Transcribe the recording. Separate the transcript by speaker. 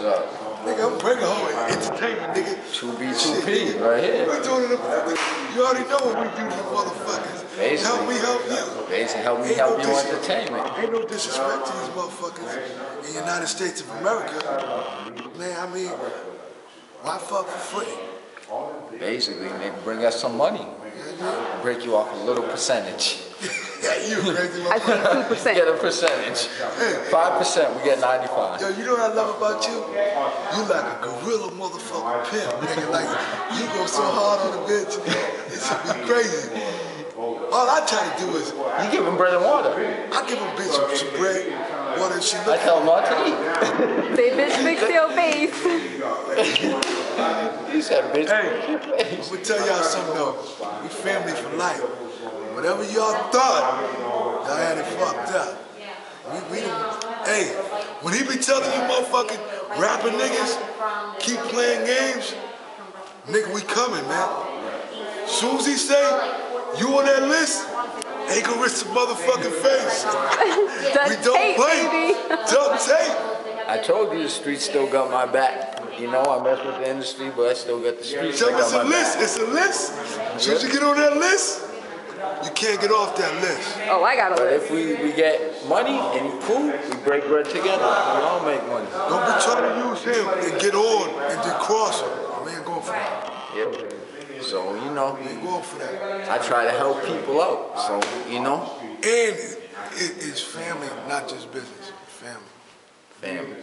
Speaker 1: Up?
Speaker 2: Nigga, I'm bringing home entertainment, nigga.
Speaker 1: 2B2P right here.
Speaker 2: We doing it. You already know what we do to the motherfuckers.
Speaker 1: Basically.
Speaker 2: Help me help you.
Speaker 1: Basically, help me
Speaker 2: Ain't
Speaker 1: help
Speaker 2: no
Speaker 1: you entertainment.
Speaker 2: Ain't no disrespect to these motherfuckers in the United States of America. Man, I mean, why fuck for free?
Speaker 1: Basically, they bring us some money. Break you off a little percentage.
Speaker 2: Yeah, you crazy
Speaker 3: I
Speaker 2: motherfucker.
Speaker 3: see 2%.
Speaker 1: Get a percentage. Five percent, we get ninety-five.
Speaker 2: Yo, you know what I love about you? You like a gorilla motherfucking pimp, nigga. Like, you go so hard on the bitch, it should be crazy. All I try to do is,
Speaker 1: You give him bread and water.
Speaker 2: I give a bitch some bread, water, and she
Speaker 1: I tell him not to eat.
Speaker 3: Say, bitch, fix your face.
Speaker 1: He said, bitch.
Speaker 2: Hey. I'm gonna tell y'all something though. We family for life. Whatever y'all thought, y'all had it fucked up. We, we hey, when he be telling you motherfucking rapping niggas, keep playing games, nigga, we coming, man. Soon as he say, you on that list, ain't gonna risk the motherfucking face. We don't
Speaker 3: tape,
Speaker 2: play.
Speaker 3: baby.
Speaker 2: Duct tape.
Speaker 1: I told you the streets still got my back. You know, I mess with the industry, but I still got the streets
Speaker 2: Tell
Speaker 1: that
Speaker 2: me it's a list.
Speaker 1: back.
Speaker 2: It's a list. Soon as you get on that list, you can't get off that list.
Speaker 3: Oh, I got a
Speaker 1: But
Speaker 3: list.
Speaker 1: if we, we get money and he cool, we break bread together. We all make money.
Speaker 2: Don't be trying to use him and get on and then cross him. We ain't going for that.
Speaker 1: Yep. So, you know,
Speaker 2: We ain't going for that.
Speaker 1: I try to help people out. So, you know,
Speaker 2: And it, it's family, not just business. Family.
Speaker 1: family.